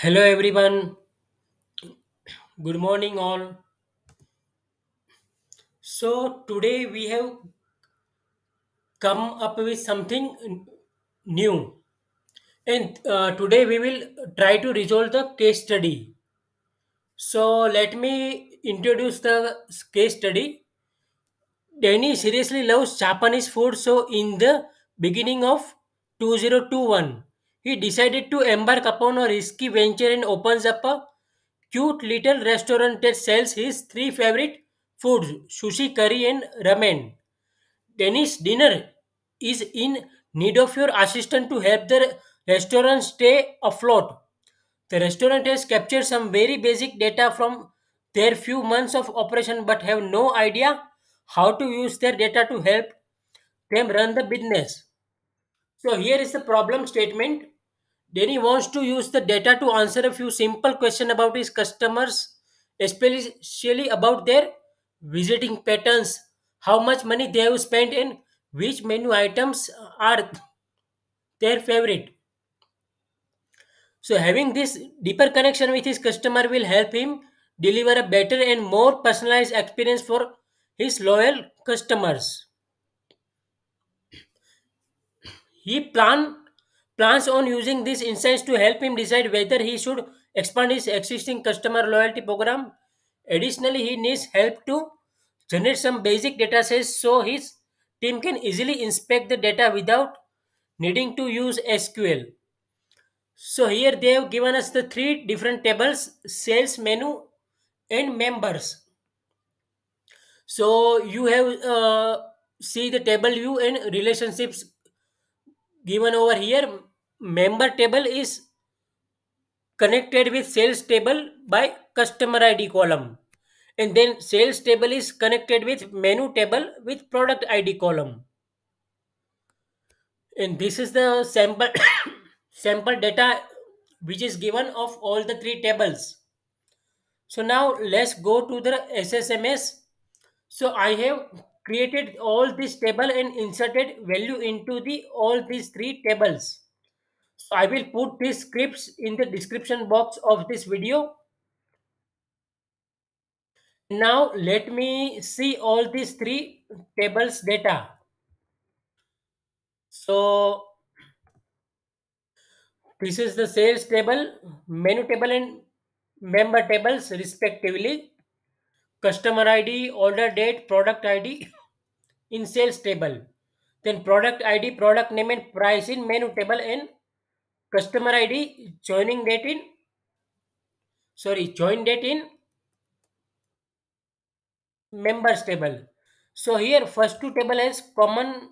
Hello everyone. Good morning all. So today we have come up with something new. And uh, today we will try to resolve the case study. So let me introduce the case study. Danny seriously loves Japanese food, so in the beginning of 2021, he decided to embark upon a risky venture and opens up a cute little restaurant that sells his three favorite foods sushi, curry, and ramen. Danny's Dinner is in need of your assistance to help the restaurant stay afloat. The restaurant has captured some very basic data from their few months of operation but have no idea how to use their data to help them run the business. So here is the problem statement. Danny wants to use the data to answer a few simple questions about his customers, especially about their visiting patterns, how much money they have spent, and which menu items are their favorite. So, having this deeper connection with his customer will help him deliver a better and more personalized experience for his loyal customers. He plan plans on using this insights to help him decide whether he should expand his existing customer loyalty program. Additionally, he needs help to generate some basic data sets so his team can easily inspect the data without needing to use SQL. So here they have given us the three different tables: sales menu and members. So you have uh, see the table view and relationships given over here. Member table is connected with sales table by customer ID column, and then sales table is connected with menu table with product ID column. And this is the sample sample data which is given of all the three tables. So now let's go to the SSMS. So I have created all this table and inserted value into the all these three tables. So I will put these scripts in the description box of this video. Now let me see all these three tables data. So this is the sales table, menu table and member tables respectively. Customer ID, order date, product ID in sales table. Then product ID, product name and price in menu table and customer ID joining date in sorry join date in members table. So here first two table has common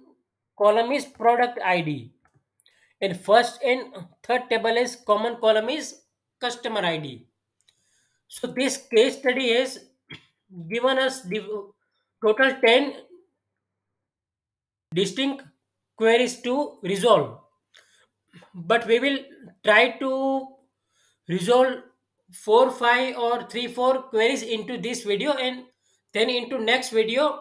column is product ID and first and third table is common column is customer ID. So this case study has given us div- total 10 distinct queries to resolve but we will try to resolve four five or three four queries into this video and then into next video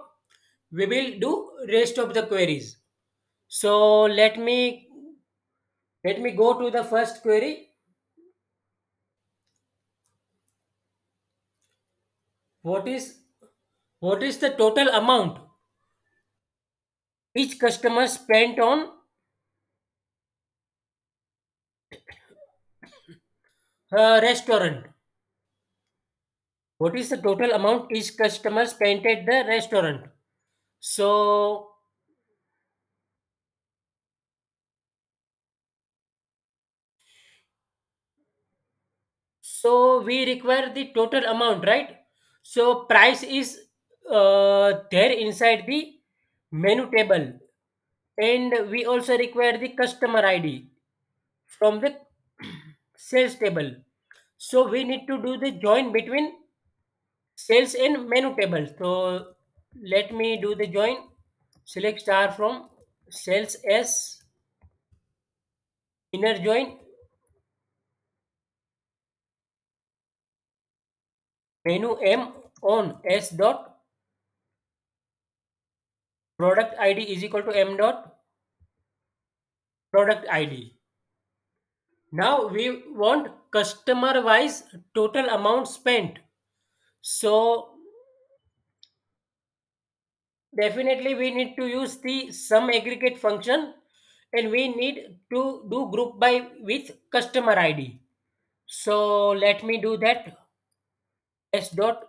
we will do rest of the queries. So let me let me go to the first query. What is what is the total amount each customer spent on a restaurant. What is the total amount each customer spent at the restaurant? So So we require the total amount, right? So price is uh, there inside the menu table, and we also require the customer ID from the sales table. So we need to do the join between sales and menu table. So let me do the join. Select star from sales S inner join menu M on S dot product ID is equal to M dot product ID. Now we want customer wise total amount spent. So definitely we need to use the sum aggregate function and we need to do group by with customer id so let me do that s dot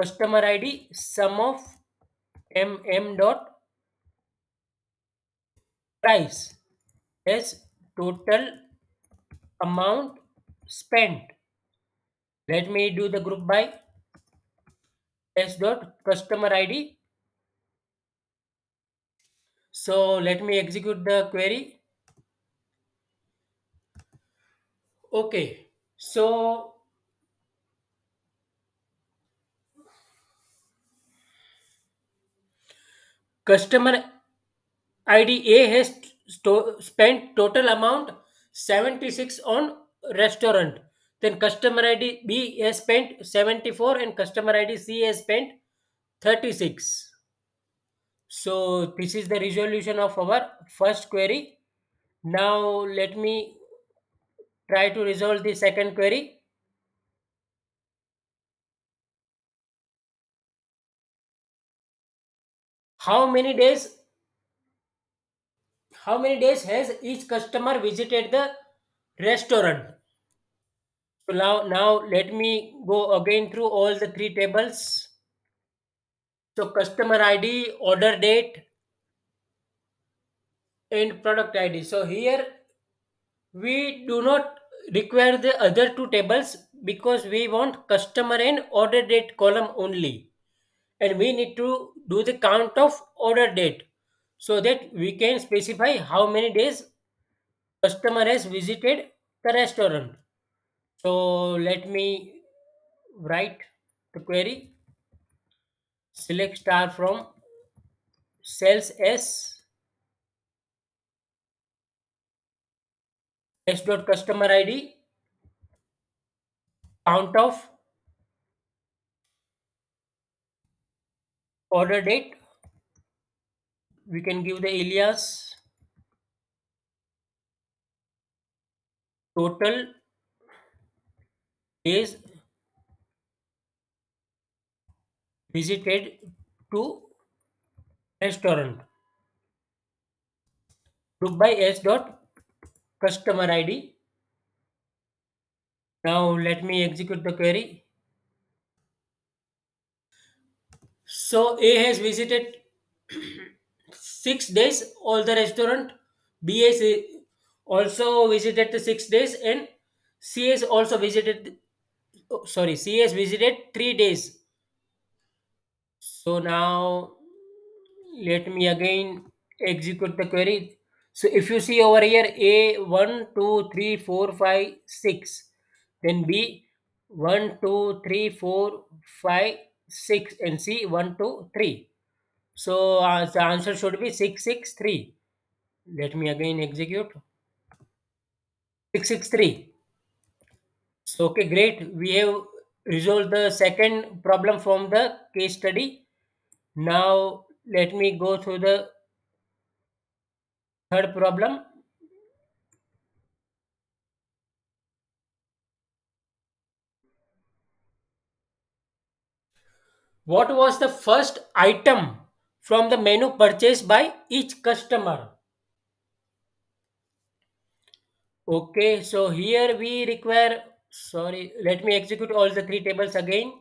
customer id sum of mm dot price as total amount spent. Let me do the group by s dot customer id so let me execute the query. Okay so customer id a has spent total amount 76 on restaurant. Then customer id b has spent 74 and customer id c has spent 36 so this is the resolution of our first query. Now let me try to resolve the second query. How many days how many days has each customer visited the restaurant? So now now let me go again through all the three tables. So customer id order date and product id so here we do not require the other two tables because we want customer and order date column only. And we need to do the count of order date so that we can specify how many days customer has visited the restaurant. So let me write the query. Select star from sales s s dot customer id count of order date we can give the alias. Total days visited to restaurant. Group by s dot customer id now let me execute the query. So a has visited six days all the restaurant b uh, also visited the six days and c also visited oh, sorry c has visited three days. So now let me again execute the query. So if you see over here a 1 2 3 4 5 6 then b 1 2 3 4 5 6 and c 1 2 3 so uh, the answer should be 663 let me again execute. 663 so okay great. We have resolved the second problem from the case study. Now let me go through the third problem. What was the first item from the menu purchased by each customer. Okay so here we require sorry let me execute all the three tables again.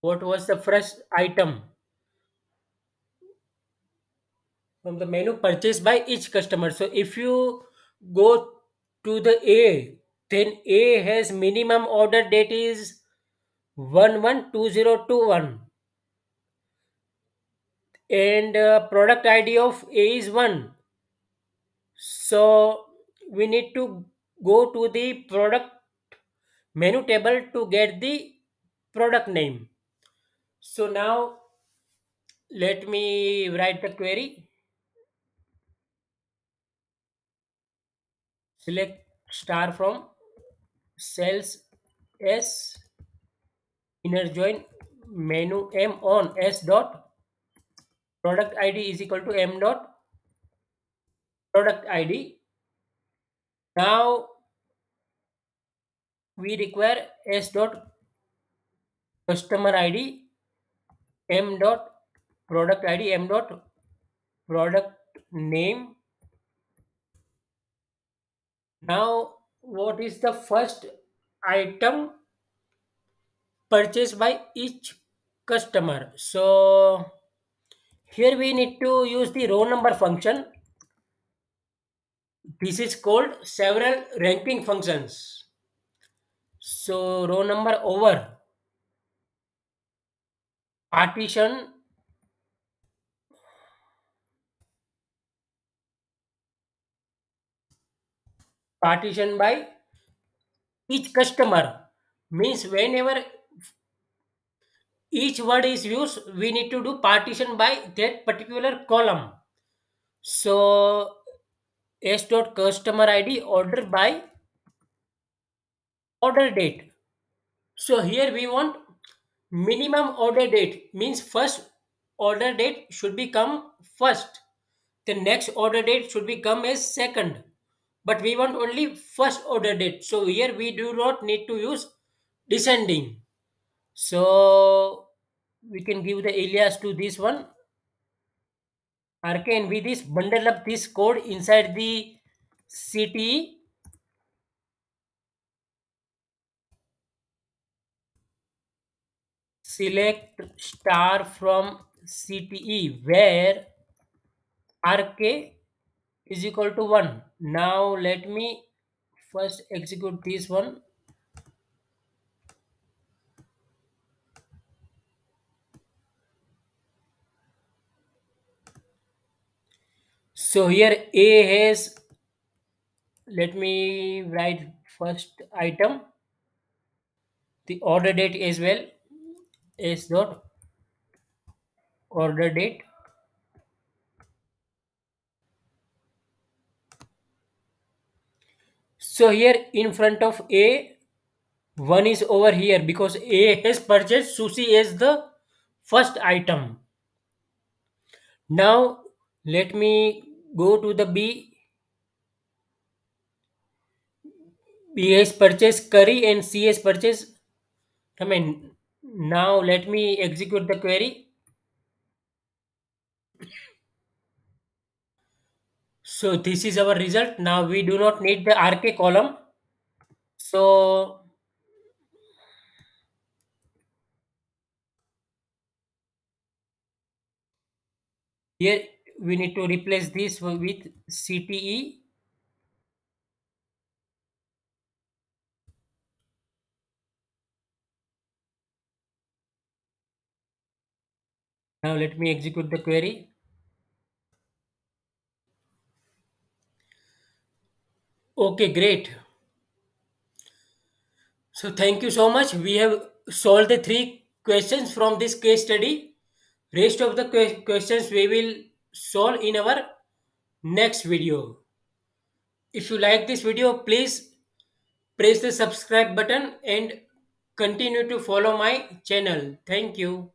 What was the first item? From the menu purchased by each customer. So if you go to the a then a has minimum order date is 112021 and uh, product id of a is 1 so we need to go to the product menu table to get the product name. So now let me write the query. Select star from sales s inner join menu m on s dot product id is equal to m dot product id Now we require s dot customer id m dot product id m dot product name. Now what is the first item purchased by each customer? So here we need to use the row number function. This is called several ranking functions. So row number over. Partition. Partition by each customer. Means whenever each word is used. We need to do partition by that particular column. So s dot customer id order by order date. So here we want minimum order date. Means first order date should become first. The next order date should become as second. But we want only first order date. So here we do not need to use descending so we can give the alias to this one. Rk and with this bundle up this code inside the cte select star from cte where rk is equal to 1 now let me first execute this one so here a has let me write first item. The order date as well is dot order date. So here in front of a one is over here because a has purchased sushi as the first item. Now let me go to the b b has purchased curry and c has purchased I mean now let me execute the query. So this is our result. Now we do not need the rk column. So here we need to replace this with cte now let me execute the query. Okay great. So thank you so much. We have solved the three questions from this case study. Rest of the que- questions we will solve in our next video. If you like this video please press the subscribe button and continue to follow my channel. Thank you